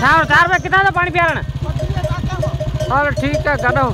चार चार रुपये कितना था पानी पिया रहा और ठीक है करो